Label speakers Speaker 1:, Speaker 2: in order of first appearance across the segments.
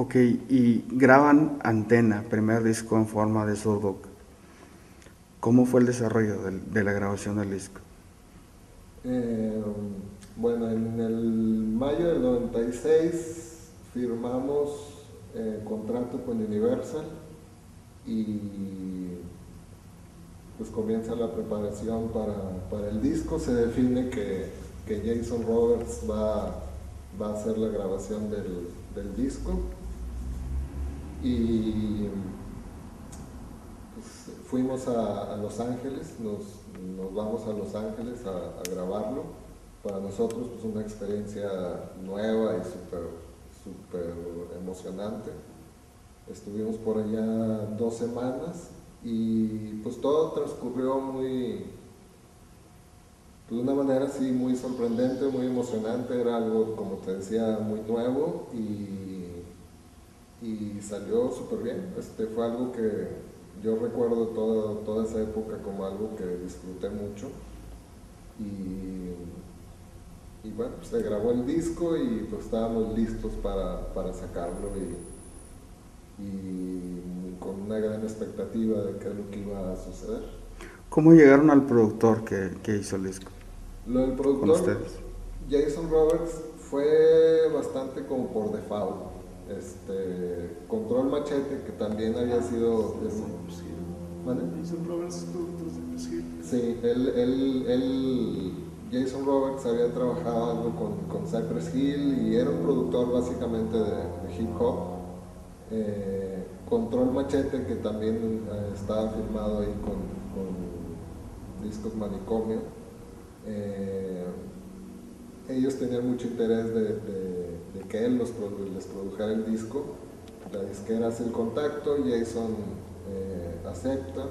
Speaker 1: Ok, y graban Antena, primer disco en forma de surbook. ¿Cómo fue el desarrollo de, la grabación del disco?
Speaker 2: Eh, bueno, en el mayo del 96 firmamos eh, contrato con Universal y pues comienza la preparación para, el disco. Se define que, Jason Roberts va, va, a hacer la grabación del, disco y pues, fuimos a, Los Ángeles, nos, vamos a Los Ángeles a, grabarlo para nosotros pues una experiencia nueva y súper emocionante. Estuvimos por allá dos semanas y pues todo transcurrió muy, pues, de una manera así muy sorprendente, muy emocionante, era algo como te decía muy nuevo y, y salió súper bien. Este, fue algo que yo recuerdo toda, toda esa época como algo que disfruté mucho y y bueno, pues, se grabó el disco y pues estábamos listos para, sacarlo y, con una gran expectativa de qué es lo que iba a suceder.
Speaker 1: ¿Cómo llegaron al productor que, hizo el disco?
Speaker 2: Lo del productor, Jason Roberts, fue bastante como por default. Este, Control Machete, que también había sido...
Speaker 3: Jason Roberts, productor de
Speaker 2: Sí, él, él, él Jason Roberts había trabajado algo con, Cypress Hill y era un productor básicamente de, hip hop. Eh, Control Machete, que también eh, estaba firmado ahí con, Discos Manicomio. Eh, ellos tenían mucho interés de, que él los les produjera el disco. La disquera hace el contacto, Jason acepta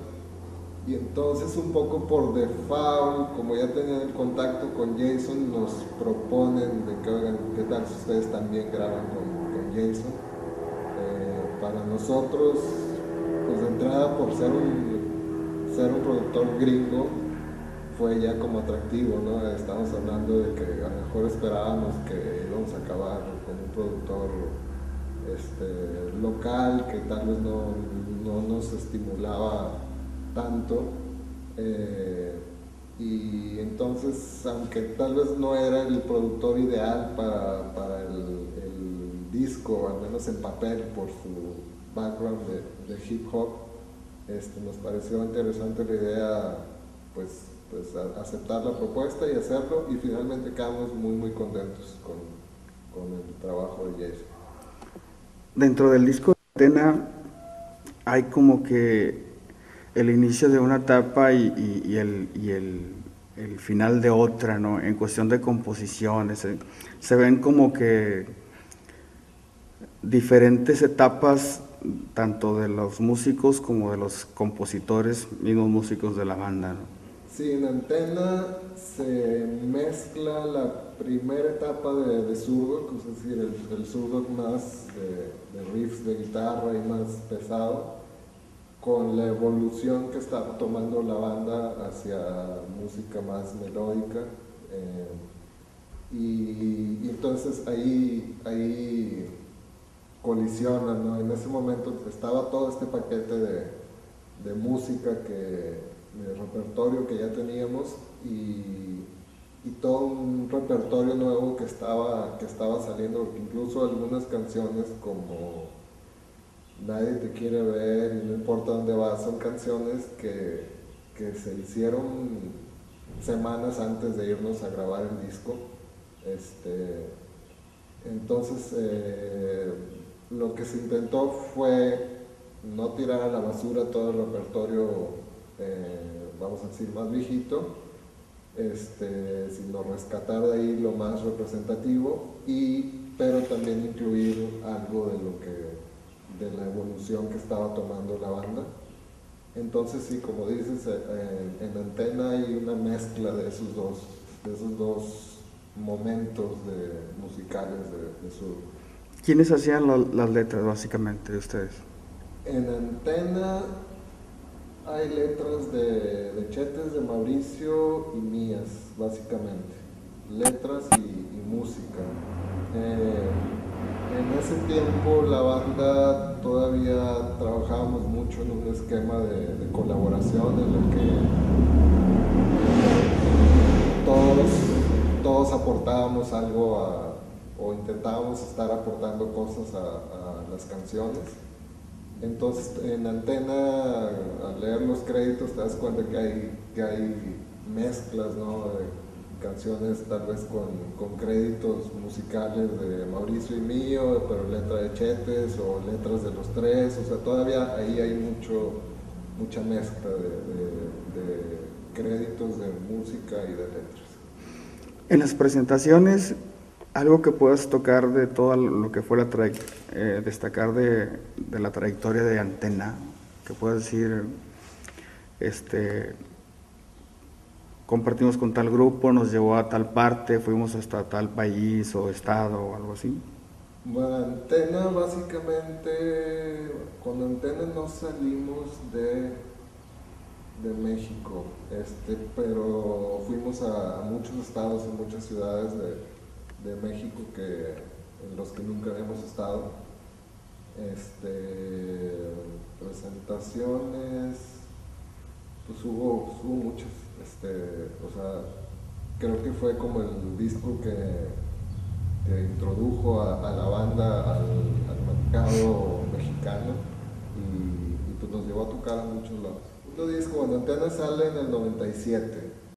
Speaker 2: y entonces un poco por default, como ya tenían el contacto con Jason, nos proponen de que, oigan, ¿qué tal si ustedes también graban con, Jason? Eh, para nosotros, pues de entrada por ser un, ser un productor gringo, fue ya como atractivo, ¿no? Estamos hablando de que a lo mejor esperábamos que íbamos a acabar con un productor este, local que tal vez no, no nos estimulaba tanto. Eh, y entonces, aunque tal vez no era el productor ideal para, el, disco, al menos en papel, por su background de, hip hop, este, nos pareció interesante la idea, pues, pues aceptar la propuesta y hacerlo, y finalmente quedamos muy, muy contentos con, con el trabajo de Jason.
Speaker 1: Dentro del disco de Atena hay como que el inicio de una etapa y, el, final de otra, ¿no? En cuestión de composiciones, se, ven como que diferentes etapas tanto de los músicos como de los compositores, mismos músicos de la banda, ¿no?
Speaker 2: Sí, en Antena se mezcla la primera etapa de, de es decir, el, el más de, de riffs de guitarra y más pesado, con la evolución que está tomando la banda hacia música más melódica. Eh, y, entonces ahí, ahí colisionan, ¿no? En ese momento estaba todo este paquete de, música, que, de repertorio que ya teníamos y, todo un repertorio nuevo que estaba, que estaba saliendo, incluso algunas canciones como Nadie te quiere ver y no importa dónde vas, son canciones que, se hicieron semanas antes de irnos a grabar el disco. Este, entonces, eh, lo que se intentó fue no tirar a la basura todo el repertorio, eh, vamos a decir, más viejito, este, sino rescatar de ahí lo más representativo, y, pero también incluir algo de lo que de la evolución que estaba tomando la banda. Entonces sí, como dices, eh, en antena hay una mezcla de esos dos, de esos dos momentos de, musicales de, su...
Speaker 1: ¿Quiénes hacían las letras básicamente de ustedes?
Speaker 2: En antena hay letras de, Chetes, de Mauricio y mías, básicamente. Letras y, música. Eh, En ese tiempo la banda todavía trabajábamos mucho en un esquema de, de colaboración en el que todos, todos aportábamos algo o intentábamos estar aportando cosas a las canciones. Entonces en antena, al leer los créditos, te das cuenta que hay, que hay mezclas, ¿no? De canciones tal vez con, con créditos musicales de Mauricio y mío, pero letra de Chetes o letras de los tres, o sea, todavía ahí hay mucho, mucha mezcla de, de- de créditos de música y de letras.
Speaker 1: En las presentaciones, algo que puedas tocar de todo lo que fue la eh, destacar de, de la trayectoria de Antena, que puedas decir, este, compartimos con tal grupo, nos llevó a tal parte, fuimos hasta tal país o estado o algo así.
Speaker 2: Bueno, Antena básicamente, con Antena no salimos de, de México, este, pero fuimos a, a muchos estados y muchas ciudades de, de México que, en los que nunca habíamos estado. Este, presentaciones, pues hubo, hubo muchas, este, o sea, creo que fue como el disco que, que introdujo a, la banda al, mercado mexicano y, pues nos llevó a tocar a muchos lados. Un disco, Antena sale en el 97,